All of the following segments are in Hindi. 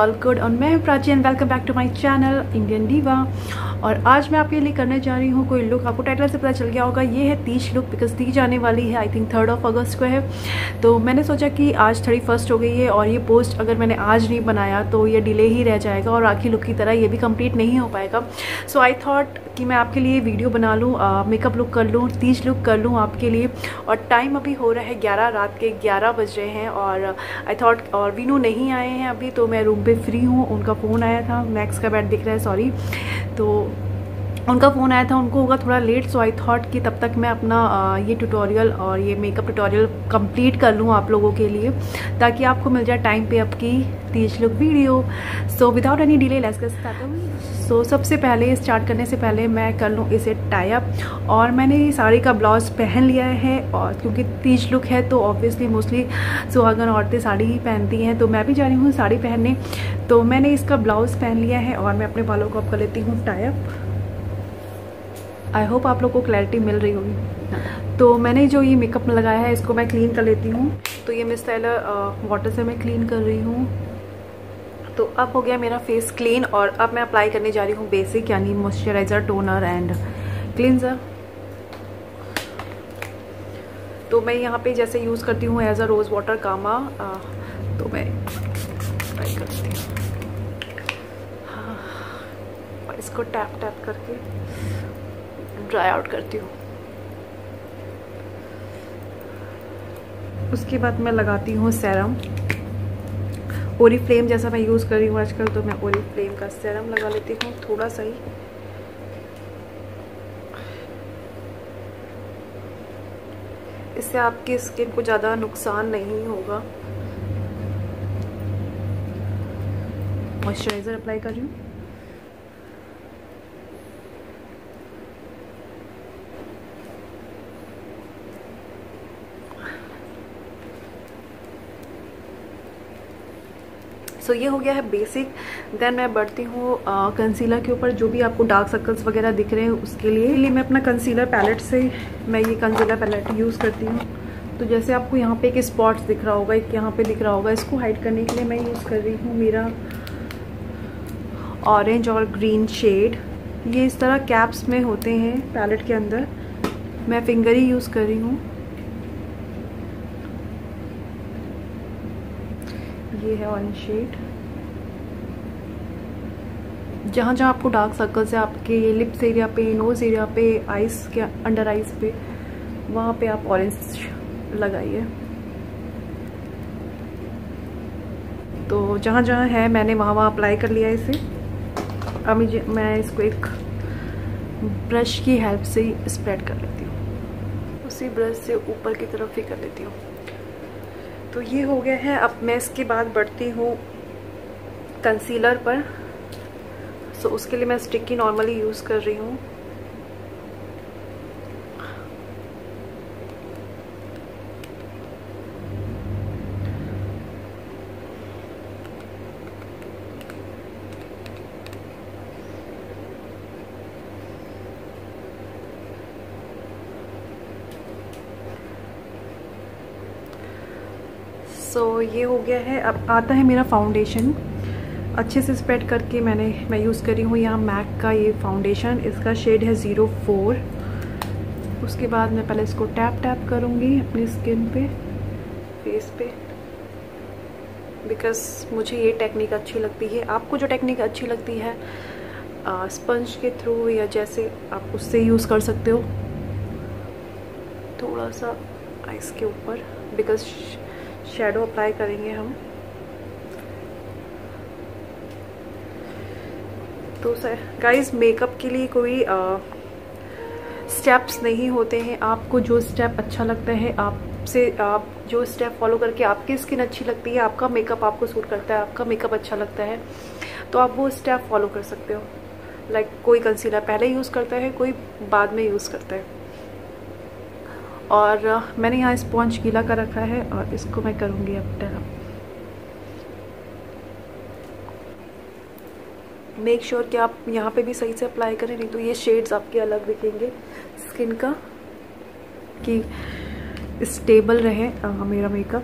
all good on Prachi and welcome back to my channel Indian Diva. और आज मैं आपके लिए करने जा रही हूँ कोई लुक आपको टाइटल से पता चल गया होगा, ये है तीज लुक बिकॉज़ तीज आने वाली है I think third of August को है। तो मैंने सोचा कि आज थर्टी फ़र्स्ट हो गई है और ये पोस्ट अगर मैंने आज नहीं बनाया तो ये डिले ही रह जाएगा और आखिरी लुक की तरह ये भी कंप्लीट नहीं हो पाएगा। सो आई थॉट कि मैं आपके लिए वीडियो बना लूँ मेकअप लुक कर लूँ, तीज लुक कर लूँ आपके लिए। और टाइम अभी हो रहा है ग्यारह, रात के ग्यारह बज रहे हैं और आई थॉट और वीनू नहीं आए हैं अभी तो मैं रूम पे फ्री हूँ, उनका फ़ोन आया था मैक्स का बैट दिख रहा है सॉरी तो उनका फ़ोन आया था, उनको होगा थोड़ा लेट सो आई थॉट कि तब तक मैं अपना ये ट्यूटोरियल और ये मेकअप ट्यूटोरियल कंप्लीट कर लूँ आप लोगों के लिए, ताकि आपको मिल जाए टाइम पे आपकी Teej look video so without any delay get start so सबसे पहले स्टार्ट करने से पहले मैं कर लूँ इसे टाई अप और मैंने साड़ी का ब्लाउज पहन लिया है, और क्योंकि तीज लुक है तो ऑब्वियसली मोस्टली सुहागन औरतें साड़ी ही पहनती हैं तो मैं भी जा रही हूँ साड़ी पहनने. तो मैंने इसका ब्लाउज़ पहन लिया है, और मैं अपने बालों को अब कर लेती हूँ टाई अप आई होप आप लोग को क्लैरिटी मिल रही होगी। तो मैंने जो ये मेकअप लगाया है इसको मैं क्लीन कर लेती हूँ। तो ये मिस टाइलर वाटर से मैं क्लीन कर रही हूँ। तो अब हो गया मेरा फेस क्लीन और अब मैं अप्लाई करने जा रही हूँ बेसिक यानी मॉइस्चराइज़र टोनर एंड क्लिनजर तो मैं यहाँ पे जैसे यूज़ करती हूँ एज अ रोज़ वाटर कामा आ, तो मैं ट्राई करती हूँ। हाँ इसको टैप टैप करके। ड्राई आउट करती हूँ। उसके बाद मैं लगाती हूँ सेरम ओरी फ्लेम जैसा मैं यूज़ कर रही हूँ आजकल तो मैं ओरी फ्लेम का सेरम लगा लेती हूँ, थोड़ा सा ही। इससे आपकी स्किन को ज़्यादा नुकसान नहीं होगा। मॉइस्चराइज़र अप्लाई कर रही हूँ। सो ये हो गया है बेसिक देन मैं बढ़ती हूँ कंसीलर के ऊपर जो भी आपको डार्क सर्कल्स वगैरह दिख रहे हैं उसके लिए. लिए मैं अपना कंसीलर पैलेट से मैं ये कंसीलर पैलेट यूज़ करती हूँ. तो जैसे आपको यहाँ पे एक स्पॉट्स दिख रहा होगा, एक यहाँ पे दिख रहा होगा, इसको हाइड करने के लिए मैं यूज़ कर रही हूँ मेरा ऑरेंज और ग्रीन शेड ये इस तरह कैप्स में होते हैं पैलेट के अंदर. मैं फिंगर ही यूज़ कर रही हूँ. ये है ऑरेंज शेड जहाँ जहाँ आपको डार्क सर्कल्स है, आपके लिप्स एरिया पे नोज़ एरिया पे आइस के अंडर आइस पे, वहाँ पे आप ऑरेंज लगाइए। तो जहाँ जहाँ है, मैंने वहाँ वहाँ अप्लाई कर लिया इसे। अब मैं इसको एक ब्रश की हेल्प से ही स्प्रेड कर लेती हूँ। उसी ब्रश से ऊपर की तरफ़ ही कर लेती हूँ। तो ये हो गया है। अब मैं इसके बाद बढ़ती हूँ कंसीलर पर। सो so, उसके लिए मैं स्टिक्की नॉर्मली यूज़ कर रही हूँ। सो so, ये हो गया है। अब आता है मेरा फाउंडेशन अच्छे से स्प्रेड करके मैंने मैं यूज़ करी हूँ यहाँ मैक का ये फाउंडेशन इसका शेड है ज़ीरो फोर उसके बाद मैं पहले इसको टैप टैप करूँगी अपनी स्किन पे फेस पे। बिकॉज़ मुझे ये टेक्निक अच्छी लगती है। आपको जो टेक्निक अच्छी लगती है स्पंज के थ्रू या जैसे आप उससे यूज़ कर सकते हो। थोड़ा सा आइस के ऊपर। बिकॉज़ शेडो अप्लाई करेंगे हम। तो सर गाइस मेकअप के लिए कोई स्टेप्स नहीं होते हैं। आपको जो स्टेप अच्छा लगता है आपसे आप जो स्टेप फॉलो करके आपकी स्किन अच्छी लगती है आपका मेकअप आपको सूट करता है आपका मेकअप अच्छा लगता है तो आप वो स्टेप फॉलो कर सकते हो। लाइक like, कोई कंसीलर पहले यूज़ करता है कोई बाद में यूज़ करता है। और मैंने यहाँ स्पॉन्ज गीला कर रखा है और इसको मैं करूँगी अब टर्म। मेक श्योर कि आप यहाँ पे भी सही से अप्लाई करें नहीं तो ये शेड्स आपके अलग दिखेंगे। स्किन का कि स्टेबल रहे आ, मेरा मेकअप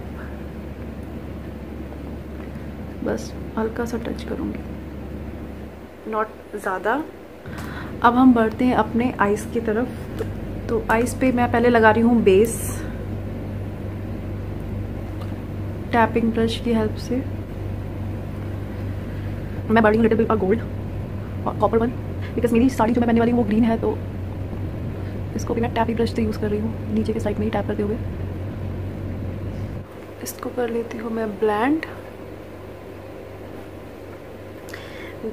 बस हल्का सा टच करूँगी। नॉट ज़्यादा। अब हम बढ़ते हैं अपने आइस की तरफ़। तो, आइस पे मैं पहले लगा रही हूँ बेस टैपिंग ब्रश की हेल्प से. मैं हूँ लिटिल गोल्ड और कॉपर वन बिकॉज़ मेरी साड़ी जो मैं पहनने वाली हूँ वो ग्रीन है तो इसको भी मैं टैपिंग ब्रश से यूज़ कर रही हूँ. नीचे के साइड में ही टैप करते हुए. इसको कर लेती हूँ मैं ब्लैंड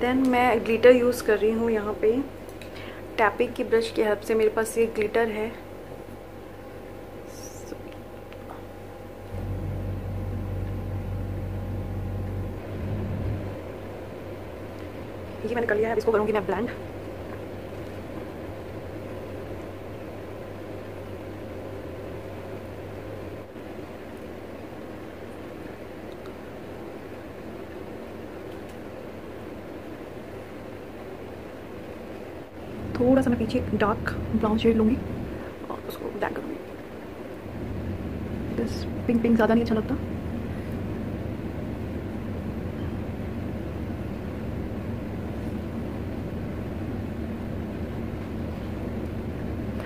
देन मैं ग्लिटर यूज़ कर रही हूँ यहाँ पे. टैपिंग की ब्रश की हेल्प से मेरे पास ये ग्लिटर है। ये मैंने कर लिया है इसको करूँगी मैं ब्लैंड पीछे डार्क ब्राउन शेड लूँगी और उसको ब्लैक करूँगी। बस पिंक पिंक ज़्यादा नहीं अच्छा लगता।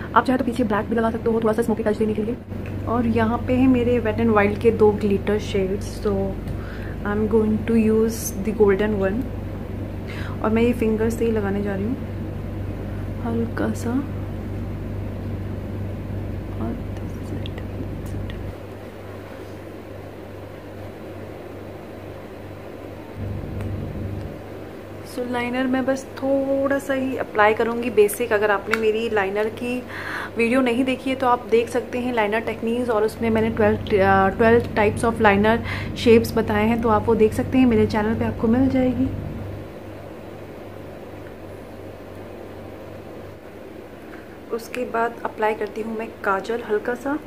आप चाहे तो पीछे ब्लैक भी लगा सकते हो, थोड़ा सा स्मोकी टच देने के लिए। और यहाँ पे है मेरे वेट एंड वाइल्ड के दो ग्लिटर शेड्स तो I am going to use the golden one और मैं ये फिंगर से ही लगाने जा रही हूँ। हल्का सा। सो लाइनर मैं बस थोड़ा सा ही अप्लाई करूँगी बेसिक अगर आपने मेरी लाइनर की वीडियो नहीं देखी है तो आप देख सकते हैं लाइनर टेक्निक्स और उसमें मैंने twelve twelve types of liner shapes बताए हैं तो आप वो देख सकते हैं। मेरे चैनल पे आपको मिल जाएगी। उसके बाद अप्लाई करती हूँ मैं काजल हल्का सा।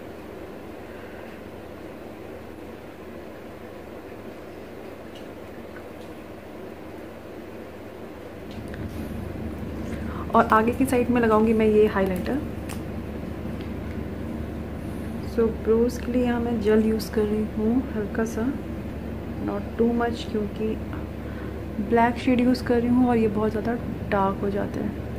और आगे की साइड में लगाऊँगी मैं ये हाइलाइटर सो ब्रोज के लिए यहाँ मैं जल यूज़ कर रही हूँ हल्का सा। नॉट टू मच क्योंकि ब्लैक शेड यूज़ कर रही हूँ और ये बहुत ज़्यादा डार्क हो जाता है।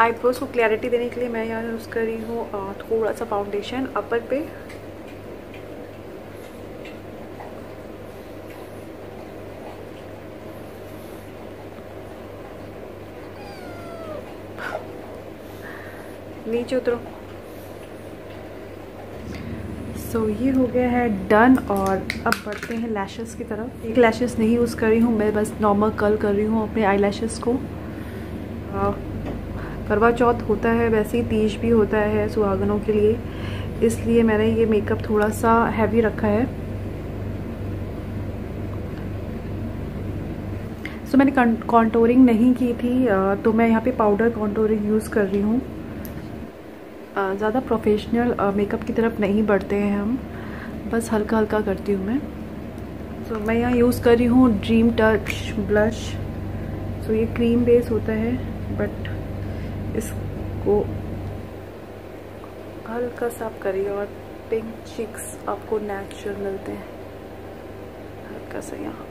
आईब्रोज को क्लैरिटी देने के लिए मैं यहाँ यूज़ कर रही हूँ थोड़ा सा फाउंडेशन अपर पे। नीचे उतरो। सो so, ये हो गया है डन और अब बढ़ते हैं लैशेस की तरफ़। एक लैशेस नहीं यूज़ कर रही हूँ मैं बस नॉर्मल कल कर रही हूँ अपने आई को। करवा चौथ होता है वैसे ही तीज भी होता है सुहागनों के लिए। इसलिए मैंने ये मेकअप थोड़ा सा हैवी रखा है। सो so, मैंने कॉन्टोरिंग नहीं की थी तो मैं यहाँ पे पाउडर कॉन्टोरिंग यूज़ कर रही हूँ। ज़्यादा प्रोफेशनल मेकअप की तरफ़ नहीं बढ़ते हैं हम। बस हल्का हल्का करती हूँ मैं। सो so, मैं यहाँ यूज़ कर रही हूँ ड्रीम टच ब्लश सो ये क्रीम बेस होता है बट इसको हल्का सा आप करिए और पिंक चिक्स आपको नेचुरल मिलते हैं। हल्का सा यहाँ।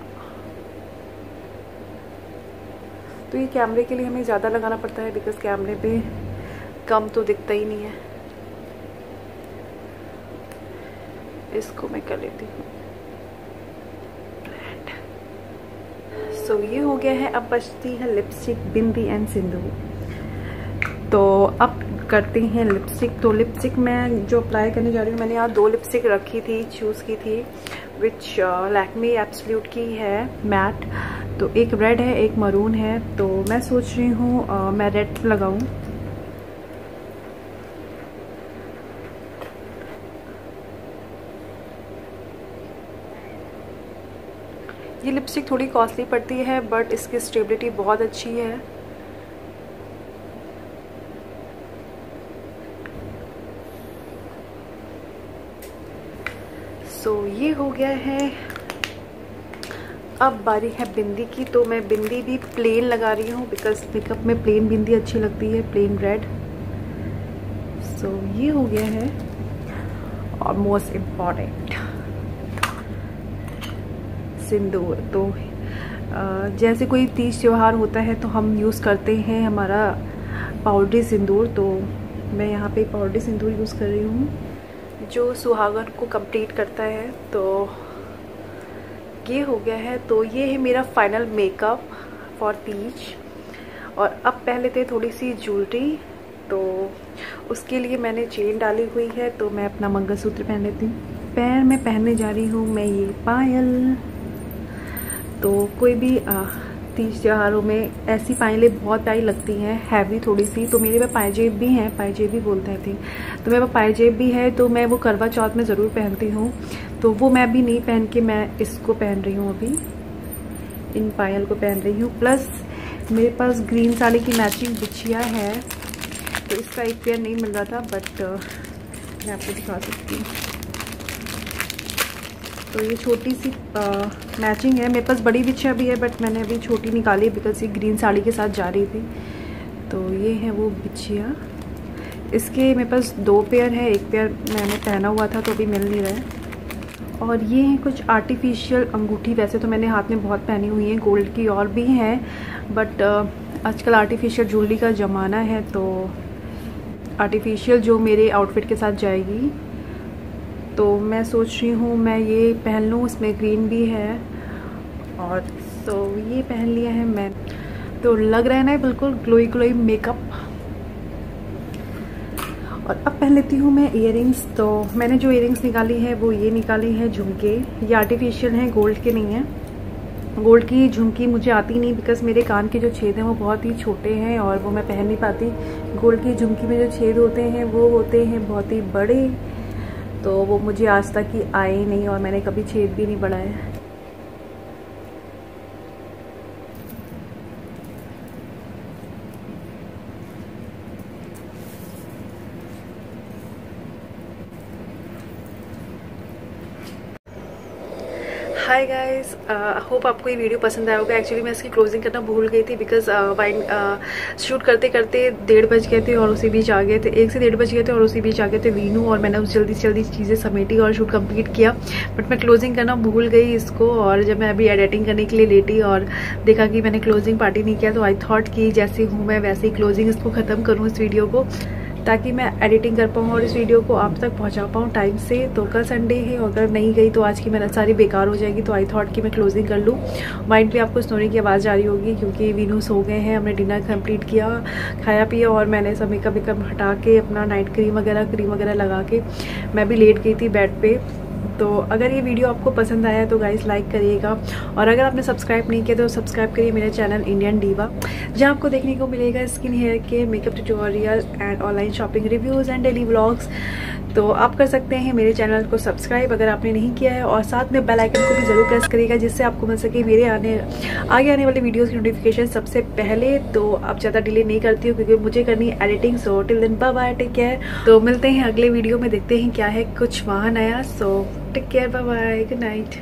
तो ये कैमरे के लिए हमें ज़्यादा लगाना पड़ता है बिकॉज़ कैमरे पे कम तो दिखता ही नहीं है। इसको मैं कर लेती हूँ। सो so, ये हो गया है अब बचती है लिपस्टिक बिंदी एंड सिंधु तो अब करते हैं लिपस्टिक तो लिपस्टिक मैं जो अप्लाई करने जा रही हूँ मैंने यहाँ दो लिपस्टिक रखी थी चूज़ की थी विच लैकमी एप्सल्यूट की है मैट तो एक रेड है एक मरून है। तो मैं सोच रही हूँ uh, मैं रेड लगाऊँ। ये लिपस्टिक थोड़ी कॉस्टली पड़ती है बट इसकी स्टेबिलिटी बहुत अच्छी है। सो so, ये हो गया है। अब बारी है बिंदी की तो मैं बिंदी भी प्लेन लगा रही हूँ बिकॉज़ मेकअप में प्लेन बिंदी अच्छी लगती है प्लेन रेड सो so, ये हो गया है। और मोस्ट इंपॉर्टेंट सिंदूर तो जैसे कोई तीज त्यौहार होता है तो हम यूज़ करते हैं हमारा पाउडरी सिंदूर तो मैं यहाँ पे पाउडरी सिंदूर यूज़ कर रही हूँ। जो सुहागन को कंप्लीट करता है तो ये हो गया है। तो ये है मेरा फाइनल मेकअप फॉर तीज और अब पहले थे थोड़ी सी ज्वेलरी तो उसके लिए मैंने चेन डाली हुई है तो मैं अपना मंगलसूत्र पहन लेती हूँ। पैर में पहनने जा रही हूँ मैं ये पायल। तो कोई भी तीज त्योहारों में ऐसी पायलें बहुत प्यारी लगती हैं, हैवी थोड़ी सी। तो मेरे पास पायजेब भी हैं पायजेब भी बोलते हैं थी तो मेरे पास पायजेब भी है तो मैं वो करवा चौथ में ज़रूर पहनती हूँ। तो वो मैं भी नहीं पहन के मैं इसको पहन रही हूँ अभी। इन पायल को पहन रही हूँ। प्लस मेरे पास ग्रीन साड़ी की मैचिंग बिछिया है। तो इसका एक पेयर नहीं मिल रहा था, बट मैं आपको दिखा सकती हूँ। तो ये छोटी सी आ, मैचिंग है। मेरे पास बड़ी बिछिया भी है बट मैंने अभी छोटी निकाली बिकॉज़ ये ग्रीन साड़ी के साथ जा रही थी। तो ये है वो बिछिया। इसके मेरे पास दो पेयर है। एक पेयर मैंने पहना हुआ था तो अभी मिल नहीं रहा है। और ये हैं कुछ आर्टिफिशियल अंगूठी। वैसे तो मैंने हाथ में बहुत पहनी हुई है गोल्ड की और भी हैं। बट आजकल आर्टिफिशियल ज्वेलरी का ज़माना है तो आर्टिफिशियल जो मेरे आउटफिट के साथ जाएगी तो मैं सोच रही हूँ, मैं ये पहन लूँ उसमें ग्रीन भी है। और तो ये पहन लिया है मैं। तो लग रहा है ना बिल्कुल ग्लोई ग्लोई मेकअप और अब पहन लेती हूँ मैं इयर तो मैंने जो इयर निकाली है, वो ये निकाली है झुमके। ये आर्टिफिशियल हैं गोल्ड के नहीं हैं। गोल्ड की झुमकी मुझे आती नहीं बिकॉज़ मेरे कान के जो छेद हैं, वो बहुत ही छोटे हैं और वो मैं पहन नहीं पाती। गोल्ड की झुमकी में जो छेद होते हैं, वो होते हैं बहुत ही बड़े। तो वो मुझे आज तक ही आए ही नहीं और मैंने कभी छेद भी नहीं बढ़ाया। हाय गाइस होप आपको ये वीडियो पसंद आया होगा. एक्चुअली मैं इसकी क्लोजिंग करना भूल गई थी बिकॉज़ वाइन शूट करते करते डेढ़ बज गए थे और उसी बीच आ गए थे. एक से डेढ़ बज गए थे और उसी बीच आ गए थे वीनू और मैंने उस जल्दी से जल्दी चीज़ें समेटी और शूट कंप्लीट किया. बट मैं क्लोजिंग करना भूल गई इसको और जब मैं अभी एडिटिंग करने के लिए लेटी और देखा कि मैंने क्लोजिंग पार्टी नहीं किया तो आई थॉट कि जैसे हूँ मैं वैसे ही क्लोजिंग इसको ख़त्म करूँ इस वीडियो को. ताकि मैं एडिटिंग कर पाऊँ और इस वीडियो को आप तक पहुँचा पाऊँ टाइम से। तो कल संडे है, और अगर नहीं गई तो आज की मेहनत सारी बेकार हो जाएगी तो आई थॉट कि मैं क्लोजिंग कर लूँ। माइंड भी आपको स्नोरी की आवाज़ जारी होगी, क्योंकि वीनू हो गए हैं, हमने डिनर कंप्लीट किया, खाया पिया, और मैंने सब मेकअप वेकअप हटा के अपना नाइट क्रीम वगैरह क्रीम वगैरह लगा के मैं भी लेट गई थी बेड पर तो अगर ये वीडियो आपको पसंद आया तो गाइस लाइक करिएगा। और अगर आपने सब्सक्राइब नहीं किया तो सब्सक्राइब करिए मेरे चैनल इंडियन डीवा जहाँ आपको देखने को मिलेगा स्किन हेयर के makeup tutorial and online shopping reviews and daily vlogs तो आप कर सकते हैं मेरे चैनल को सब्सक्राइब अगर आपने नहीं किया है, और साथ में बेल आइकन को भी ज़रूर प्रेस करिएगा, जिससे आपको मिल सके मेरे आने, आगे आने वाले वीडियोस की नोटिफिकेशन सबसे पहले। तो आप ज़्यादा डिले नहीं करती हो, क्योंकि मुझे करनी editing so till then bye bye take care तो मिलते हैं अगले वीडियो में, देखते हैं क्या है कुछ वहाँ नया। So take care bye bye good night